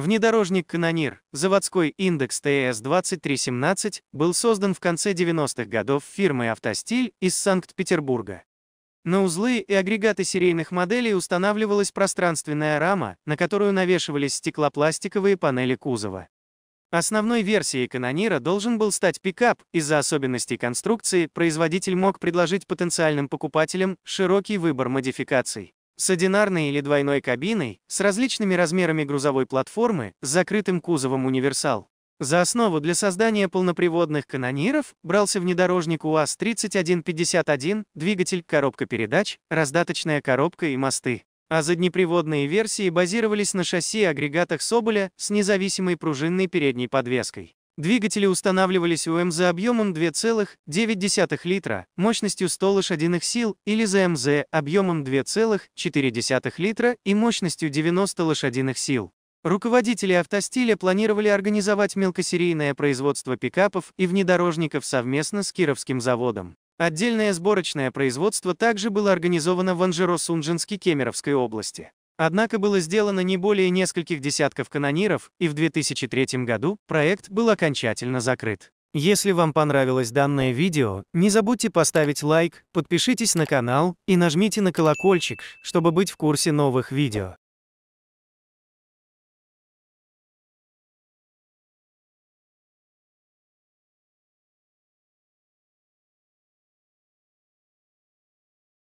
Внедорожник «Канонир», заводской индекс ТС-2317, был создан в конце 90-х годов фирмой «Автостиль» из Санкт-Петербурга. На узлы и агрегаты серийных моделей устанавливалась пространственная рама, на которую навешивались стеклопластиковые панели кузова. Основной версией канонира должен был стать пикап. Из-за особенностей конструкции производитель мог предложить потенциальным покупателям широкий выбор модификаций. С одинарной или двойной кабиной, с различными размерами грузовой платформы, с закрытым кузовом универсал. За основу для создания полноприводных канониров брался внедорожник УАЗ-3151, двигатель, коробка передач, раздаточная коробка и мосты а заднеприводные версии базировались на шасси агрегатах Соболя с независимой пружинной передней подвеской. Двигатели устанавливались у МЗ объемом 2,9 литра, мощностью 100 лошадиных сил, или ЗМЗ объемом 2,4 литра и мощностью 90 лошадиных сил. Руководители автостиля планировали организовать мелкосерийное производство пикапов и внедорожников совместно с Кировским заводом. Отдельное сборочное производство также было организовано в Анжеро-Сунжинске Кемеровской области. Однако было сделано не более нескольких десятков канониров, и в 2003 году проект был окончательно закрыт. Если вам понравилось данное видео, не забудьте поставить лайк, подпишитесь на канал и нажмите на колокольчик, чтобы быть в курсе новых видео.